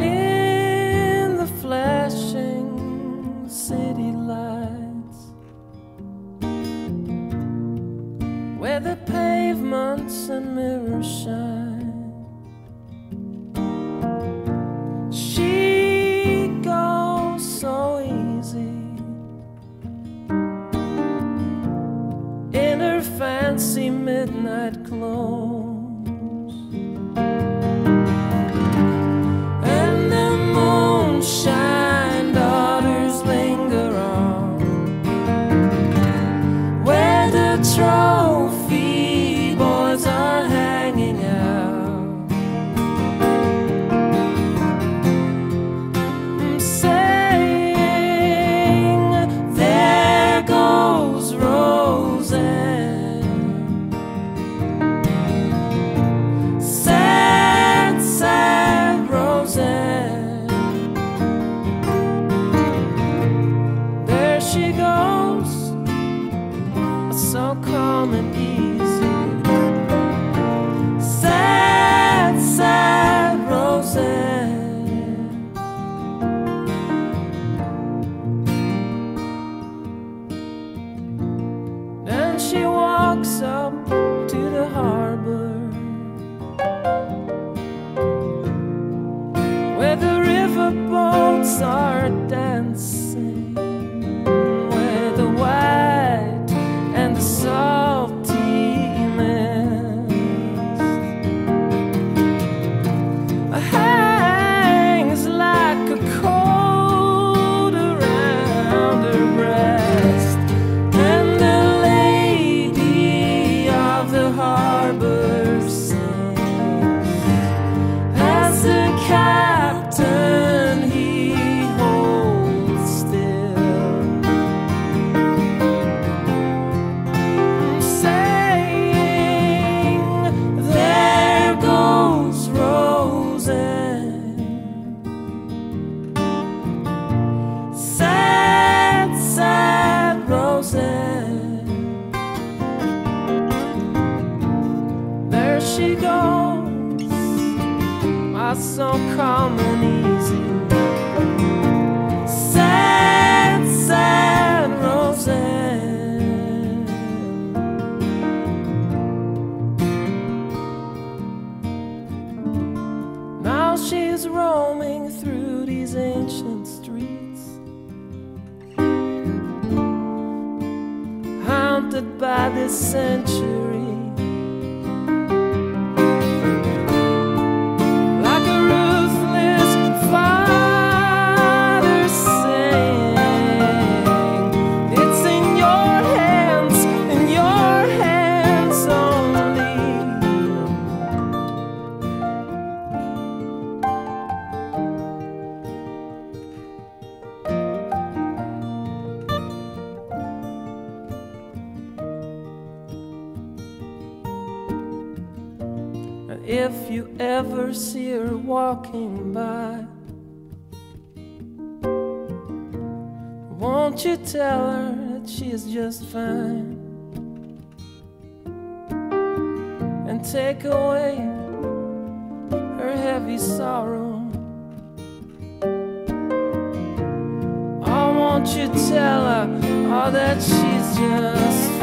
In the flashing city lights, where the pavements and mirrors shine, she goes so easy in her fancy midnight clothes. Up to the harbor. Where the river boats are dancing, she goes, my so calm and easy. Sad, sad Rosanne. Now she's roaming through these ancient streets, haunted by this century. If you ever see her walking by, won't you tell her that she is just fine? And take away her heavy sorrow. Oh, won't you tell her oh, that she's just